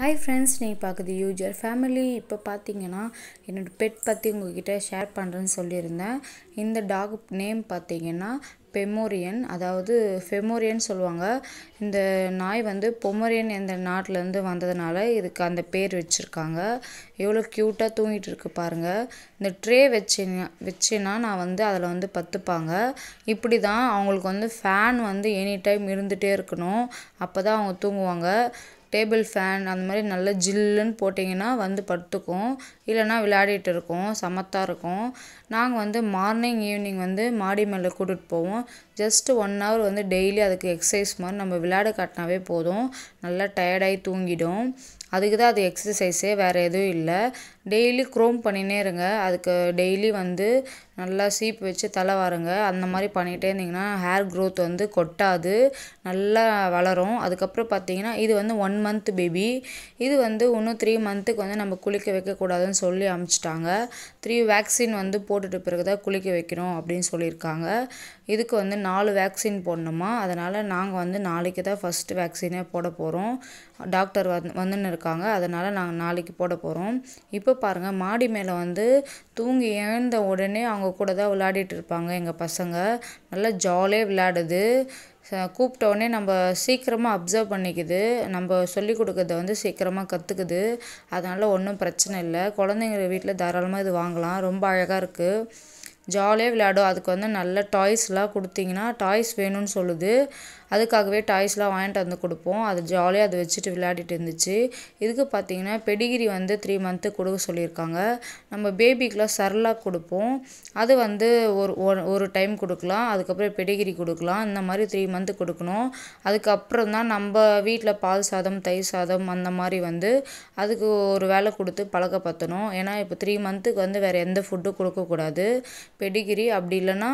Hi friends நீங்கள் பார்க்குது user family இப்போ பார்த்தீங்கன்னா என்னோடய பெட் பற்றி உங்ககிட்ட ஷேர் பண்ணுறேன்னு சொல்லியிருந்தேன். இந்த டாக் நேம் பார்த்தீங்கன்னா பெமோரியன் அதாவது ஃபெமோரியன் சொல்லுவாங்க. இந்த நாய் வந்து பொமோரியன் என்ற நாட்டிலேருந்து வந்ததுனால இதுக்கு அந்த பேர் வச்சுருக்காங்க. எவ்வளோ க்யூட்டாக தூங்கிட்டு இருக்கு பாருங்கள் இந்த ட்ரே வச்சிங்க வச்சேன்னா நான் வந்து அதில் வந்து பத்துப்பாங்க. இப்படி தான் அவங்களுக்கு வந்து ஃபேன் வந்து எனி டைம் இருந்துகிட்டே இருக்கணும். அப்போ தான் அவங்க தூங்குவாங்க. டேபிள் ஃபேன் அந்த மாதிரி நல்லா ஜில்லுன்னு போட்டிங்கன்னா வந்து படுத்துக்கும். இல்லைன்னா விளையாடிட்டு இருக்கும் சமத்தாக இருக்கும். நாங்கள் வந்து மார்னிங் ஈவினிங் வந்து மாடி மேலே கூட்டிகிட்டு போவோம். ஜஸ்ட்டு ஒன் ஹவர் வந்து டெய்லி அதுக்கு எக்ஸசைஸ் மாதிரி நம்ம விளையாட காட்டினாவே போதும். நல்லா டயர்டாகி தூங்கிடும். அதுக்கு தான் அது எக்ஸசைஸே வேறு எதுவும் இல்லை. டெய்லி க்ரோம் பண்ணினே இருங்க. அதுக்கு டெய்லி வந்து நல்லா சீப் வச்சு தலை வாருங்க. அந்த மாதிரி பண்ணிகிட்டே இருந்தீங்கன்னா ஹேர் க்ரோத் வந்து கொட்டாது. நல்லா வளரும். அதுக்கப்புறம் பார்த்தீங்கன்னா இது வந்து ஒன் மந்த் பேபி இது வந்து இன்னும் த்ரீ மந்த்துக்கு வந்து நம்ம குளிக்க வைக்கக்கூடாதுன்னு சொல்லி அமுச்சிட்டாங்க. த்ரீ வேக்சின் வந்து போட்டுட்டு பிறகு தான் குளிக்க வைக்கணும் அப்படின்னு சொல்லியிருக்காங்க. இதுக்கு வந்து நாலு வேக்சின் போடணுமா? அதனால் நாங்கள் வந்து நாளைக்கு தான் ஃபஸ்ட்டு வேக்சினே போட போகிறோம் டாக்டர் வந்து வந்துன்னு இருக்காங்க. அதனால் நாங்கள் நாளைக்கு போட போகிறோம் இப்போ பாருங்கள் மாடி மேலே வந்து தூங்கி எழுந்த உடனே அவங்க கூட தான் விளையாடிட்டு இருப்பாங்க எங்கள் பசங்க. நல்லா ஜாலியாக விளையாடுது. கூப்பிட்ட உடனே நம்ம சீக்கிரமாக அப்சர்வ் பண்ணிக்குது. நம்ம சொல்லி கொடுக்கறத வந்து சீக்கிரமாக கற்றுக்குது அதனால் ஒன்றும் பிரச்சனை இல்லை. குழந்தைங்க வீட்டில் தாராளமாக இது வாங்கலாம். ரொம்ப அழகாக இருக்குது ஜாலியாக விளையாடும். அதுக்கு வந்து நல்ல டாய்ஸ்லாம் கொடுத்தீங்கன்னா டாய்ஸ் வேணும்னு சொல்லுது. அதுக்காகவே டாய்ஸ்லாம் வாங்கிட்டு வந்து கொடுப்போம். அது ஜாலியாக அதை வச்சுட்டு விளையாடிட்டு இருந்துச்சு. இதுக்கு பார்த்தீங்கன்னா பெடிகிரி வந்து த்ரீ மந்த்து கொடுக்க சொல்லியிருக்காங்க. நம்ம பேபிக்கெலாம் சர்லாக் கொடுப்போம். அது வந்து ஒரு ஒரு டைம் கொடுக்கலாம். அதுக்கப்புறம் பெடிகிரி கொடுக்கலாம். இந்த மாதிரி த்ரீ மந்த்து கொடுக்கணும். அதுக்கப்புறம் தான் நம்ம வீட்டில் பால் சாதம் தயிர் சாதம் அந்த மாதிரி வந்து அதுக்கு ஒரு வேலை கொடுத்து பழக்கப்படுத்தணும் ஏன்னா இப்போ த்ரீ மந்த்துக்கு வந்து வேறு எந்த ஃபுட்டும் கொடுக்கக்கூடாது பெடிகிரி அப்படி இல்லைன்னா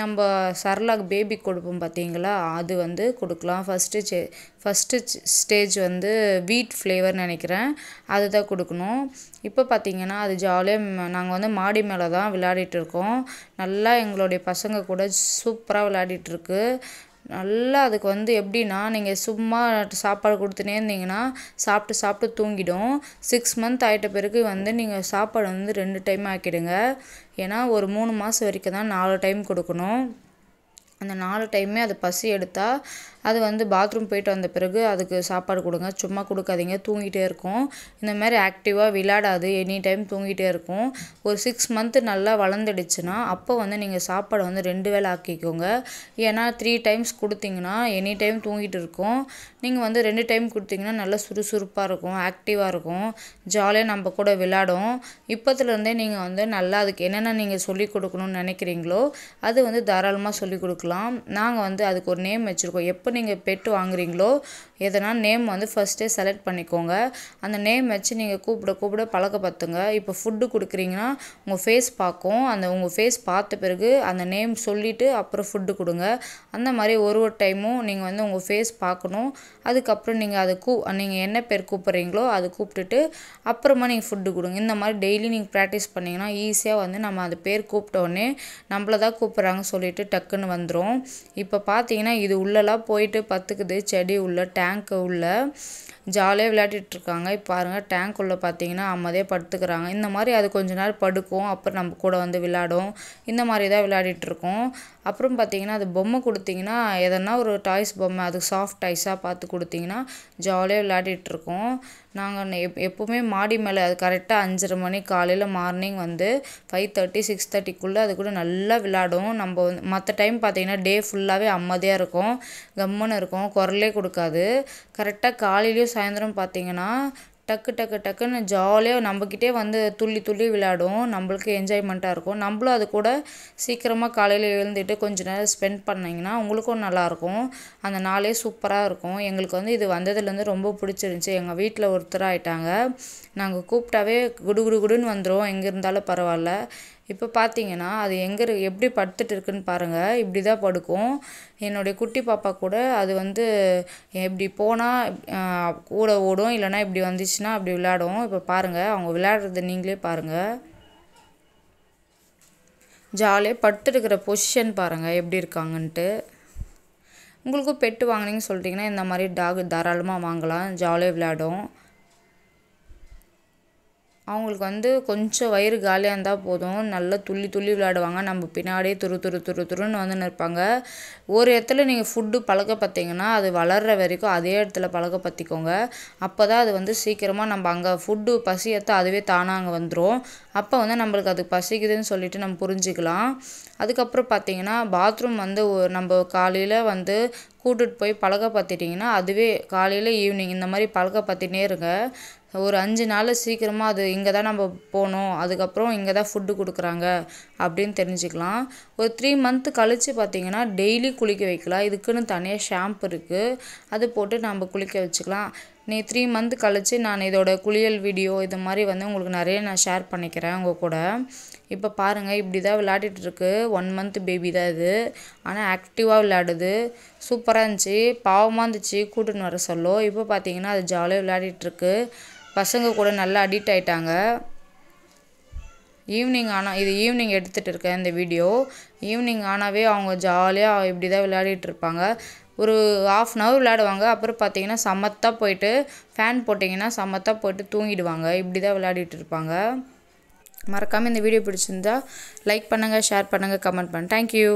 நம்ம சரலாக் பேபி கொடுப்போம் பார்த்தீங்களா அது வந்து வந்து கொடுக்கலாம். ஃபஸ்ட்டு சே ஃபஸ்ட்டு ஸ்டேஜ் வந்து வீட் ஃப்ளேவர் நினைக்கிறேன். அதுதான் கொடுக்கணும். இப்போ பார்த்தீங்கன்னா அது ஜாலியாக நாங்கள் வந்து மாடி மேலே தான் விளையாடிட்டு இருக்கோம். நல்லா எங்களுடைய பசங்க கூட சூப்பராக விளையாடிட்டுருக்கு நல்லா அதுக்கு வந்து எப்படின்னா நீங்கள் சும்மா சாப்பாடு கொடுத்துனே இருந்தீங்கன்னா சாப்பிட்டு சாப்பிட்டு தூங்கிடும். சிக்ஸ் மந்த் ஆகிட்ட பிறகு வந்து நீங்கள் சாப்பாடு வந்து ரெண்டு டைம் ஆக்கிடுங்க. ஏன்னா ஒரு மூணு மாதம் வரைக்கும் தான் நாலு டைம் கொடுக்கணும். அந்த நாலு டைமே அது பசி எடுத்தால் அது வந்து பாத்ரூம் போயிட்டு வந்த பிறகு அதுக்கு சாப்பாடு கொடுங்க. சும்மா கொடுக்காதீங்க. தூங்கிட்டே இருக்கும். இந்த மாதிரி ஆக்டிவாக விளையாடாது. எனி டைம் தூங்கிட்டே இருக்கும். ஒரு சிக்ஸ் மந்த்து நல்லா வளர்ந்துடுச்சுன்னா அப்போ வந்து நீங்கள் சாப்பாடு வந்து ரெண்டு வேளை ஆக்கிக்கோங்க. ஏன்னா த்ரீ டைம்ஸ் கொடுத்தீங்கன்னா எனி டைம் தூங்கிட்டு இருக்கும். நீங்கள் வந்து ரெண்டு டைம் கொடுத்தீங்கன்னா நல்லா சுறுசுறுப்பாக இருக்கும். ஆக்டிவாக இருக்கும். ஜாலியாக நம்ம கூட விளையாடும். இப்போத்துலேருந்தே நீங்கள் வந்து நல்லா அதுக்கு என்னென்ன நீங்கள் சொல்லிக் கொடுக்கணும்னு நினைக்கிறீங்களோ அது வந்து தாராளமாக சொல்லிக் கொடுக்கலாம். நாங்கள் வந்து அதுக்கு ஒரு நேம் வச்சுருக்கோம். எப்போ நீங்கள் பெட்டு வாங்குறீங்களோ எதனா நேம் வந்து ஃபஸ்ட்டே செலக்ட் பண்ணிக்கோங்க. அந்த நேம் வச்சு நீங்கள் கூப்பிட கூப்பிட பழக்கப்படுத்துங்க. இப்போ ஃபுட்டு கொடுக்குறீங்கன்னா உங்கள் ஃபேஸ் பார்க்கும். அந்த உங்கள் ஃபேஸ் பார்த்த பிறகு அந்த நேம் சொல்லிவிட்டு அப்புறம் ஃபுட்டு கொடுங்க. அந்த மாதிரி ஒரு ஒரு டைமும் நீங்கள் வந்து உங்கள் ஃபேஸ் பார்க்கணும். அதுக்கப்புறம் நீங்கள் அதை கூ நீங்கள் என்ன பேர் கூப்பிட்றீங்களோ அதை கூப்பிட்டுட்டு அப்புறமா நீங்கள் ஃபுட்டு கொடுங்க. இந்த மாதிரி டெய்லி நீங்கள் ப்ராக்டிஸ் பண்ணிங்கன்னா ஈஸியாக வந்து நம்ம அது பேர் கூப்பிட்டோடனே நம்மள தான் கூப்பிட்றாங்க சொல்லிட்டு டக்குன்னு வந்துடும் இப்போ பார்த்தீங்கன்னா இது உள்ளெல்லாம் போயிட்டு பத்துக்குது. செடி உள்ள டேங்க்கு உள்ள. ஜாலியாக விளையாடிட்டு இருக்காங்க இப்போ பாருங்கள் டேங்க் உள்ளே பார்த்தீங்கன்னா அம்மதே படுத்துக்கிறாங்க. இந்த மாதிரி அது கொஞ்ச நேரம் படுக்கும். அப்புறம் நம்ம கூட வந்து விளையாடும். இந்த மாதிரி தான் விளையாடிட்டு இருக்கோம் அப்புறம் பார்த்தீங்கன்னா அது பொம்மை கொடுத்தீங்கன்னா எதனா ஒரு டாய்ஸ் பொம்மை அது சாஃப்ட் டாய்ஸாக பார்த்து கொடுத்தீங்கன்னா ஜாலியாக விளையாடிட்டு இருக்கோம் நாங்கள் எப் எப்போவுமே மாடி மேலே அது கரெக்டாக அஞ்சரை மணி காலையில் மார்னிங் வந்து ஃபைவ் தேர்ட்டி சிக்ஸ் தேர்ட்டிக்குள்ளே அது கூட நல்லா விளாடும். நம்ம வந்து மற்ற டைம் பார்த்தீங்கன்னா டே ஃபுல்லாகவே அம்மதியாக இருக்கும். கம்முன்னு இருக்கும். குரலே கொடுக்காது. கரெக்டாக காலையிலையும் சாயந்தரம் பார்த்தீங்கன்னா டக்கு டக்கு டக்குன்னு ஜாலியாக நம்மக்கிட்டே வந்து துள்ளி துள்ளி விளையாடும். நம்மளுக்கு என்ஜாய்மெண்ட்டாக இருக்கும். நம்மளும் அது கூட சீக்கிரமாக காலையில் எழுந்துட்டு கொஞ்ச நேரம் ஸ்பெண்ட் பண்ணிங்கன்னா உங்களுக்கும் நல்லாயிருக்கும். அந்த நாளே சூப்பராக இருக்கும். எங்களுக்கு வந்து இது வந்ததுலேருந்து ரொம்ப பிடிச்சிருந்துச்சி. எங்கள் வீட்டில் ஒருத்தர் ஆகிட்டாங்க நாங்கள் கூப்பிட்டாவே குடு குடு குடுன்னு வந்துடும் எங்கே இருந்தாலும் பரவாயில்ல. இப்போ பார்த்தீங்கன்னா அது எங்கே எப்படி படுத்துட்டு இருக்குன்னு பாருங்கள் இப்படி தான் படுக்கும். என்னுடைய குட்டி பாப்பா கூட அது வந்து இப்படி போனால் கூட ஓடும். இல்லைனா இப்படி வந்துச்சுன்னா அப்படி விளையாடும். இப்போ பாருங்கள் அவங்க விளையாடுறது நீங்களே பாருங்கள் ஜாலியாக படுத்துருக்கிற பொசிஷன் பாருங்கள் எப்படி இருக்காங்கன்ட்டு. உங்களுக்கும் பெட்டு வாங்கினீங்கன்னு சொல்லிட்டிங்கன்னா இந்த மாதிரி டாக் தாராளமாக வாங்கலாம். ஜாலியாக விளையாடும். அவங்களுக்கு வந்து கொஞ்சம் வயிறு காலியாக இருந்தால் போதும். நல்லா துள்ளி துள்ளி விளையாடுவாங்க. நம்ம பின்னாடியே துரு துரு துரு துருன்னு வந்துன்னு இருப்பாங்க ஒரு இடத்துல நீங்கள் ஃபுட்டு பழக்க பார்த்தீங்கன்னா அது வளர்கிற வரைக்கும் அதே இடத்துல பழக்க பற்றிக்கோங்க அப்போ தான் அது வந்து சீக்கிரமாக நம்ம அங்கே ஃபுட்டு பசி எடுத்து அதுவே தானாக அங்கே வந்துடும் அப்போ வந்து நம்மளுக்கு அது பசிக்குதுன்னு சொல்லிட்டு நம்ம புரிஞ்சுக்கலாம். அதுக்கப்புறம் பார்த்தீங்கன்னா பாத்ரூம் வந்து ஒ- நம்ம காலையில் வந்து கூட்டுட்டு போய் பழக்க பார்த்துட்டிங்கன்னா அதுவே காலையில் ஈவினிங் இந்த மாதிரி பழக்க பார்த்துட்டே இருங்க. ஒரு அஞ்சு நாள் சீக்கிரமாக அது இங்கே தான் நம்ம போகணும் அதுக்கப்புறம் இங்கே தான் ஃபுட்டு கொடுக்குறாங்க அப்படின்னு தெரிஞ்சுக்கலாம். ஒரு த்ரீ மந்த்து கழித்து பார்த்தீங்கன்னா டெய்லி குளிக்க வைக்கலாம். இதுக்குன்னு தனியாக ஷாம்பு இருக்குது அது போட்டு நம்ம குளிக்க வச்சுக்கலாம். நீ த்ரீ மந்த் கழித்து நான் இதோட குளியல் வீடியோ இது மாதிரி வந்து உங்களுக்கு நிறைய நான் ஷேர் பண்ணிக்கிறேன் உங்கள் கூட. இப்போ பாருங்கள் இப்படி தான் விளையாடிட்டுருக்கு ஒன் மந்த் பேபி தான் இது. ஆனால் ஆக்டிவாக விளையாடுது. சூப்பராக இருந்துச்சு. பாவமாக இருந்துச்சு. கூட்டின்னு வர சொல்லோ. இப்போ பார்த்தீங்கன்னா அது ஜாலியாக விளையாடிட்டுருக்கு பசங்க கூட நல்லா அடிக்ட் ஆகிட்டாங்க ஈவினிங் ஆனால் இது ஈவினிங் எடுத்துகிட்டு இருக்கேன் இந்த வீடியோ ஈவினிங் ஆனாவே அவங்க ஜாலியாக இப்படி தான் விளையாடிட்டு இருப்பாங்க. ஒரு ஆஃப் அன் ஹவர் விளையாடுவாங்க. அப்புறம் பார்த்தீங்கன்னா சமத்தாக போயிட்டு ஃபேன் போட்டிங்கன்னா சமத்தாக போயிட்டு தூங்கிடுவாங்க. இப்படி தான் விளையாடிட்டு இருப்பாங்க. மறக்காமல் இந்த வீடியோ பிடிச்சிருந்தா லைக் பண்ணுங்கள் ஷேர் பண்ணுங்கள் கமெண்ட் பண்ணுங்கள் தேங்க்யூ